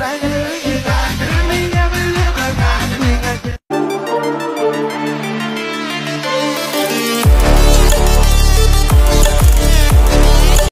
ben